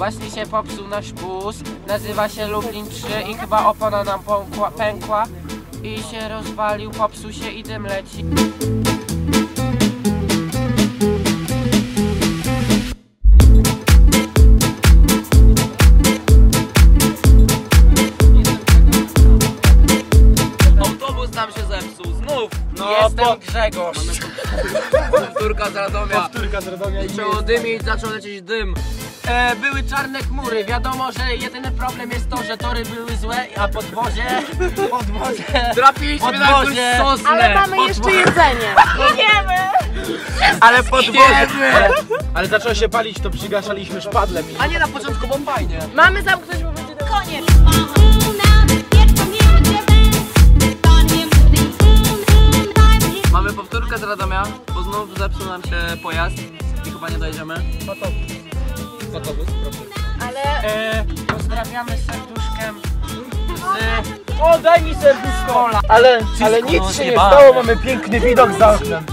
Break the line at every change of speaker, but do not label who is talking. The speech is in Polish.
Właśnie się popsuł nasz bus, nazywa się Lublin 3 i chyba opona nam pękła, pękła i się rozwalił, popsuł się i dym leci.
Autobus nam się zepsuł, znów!
No,
Jestem Grzegorz.
Powtórka z Radomia.
Powtórka z Radomia i
Zaczęło dymić, zaczął lecieć dym.
E, były czarne chmury, wiadomo, że jedyny problem jest to, że tory były złe, a podwozie, podwozie,
Trafiliśmy na jakąś
Podwozie.
sosnę.
Ale mamy jeszcze jedzenie.
ale podwozie,
Ale zaczęło się palić, to przygaszaliśmy szpadlem.
A nie na początku, bo fajnie.
Mamy zamknąć, bo będzie koniec.
Mamy powtórkę z Radomia, bo znów zepsuł nam się pojazd i chyba nie dojedziemy. Autobus. Autobus, proszę.
Ale
e, pozdrawiamy serduszkiem z
O, daj mi serduszko! Ale, ale nic się nie stało, mamy piękny widok za oknem.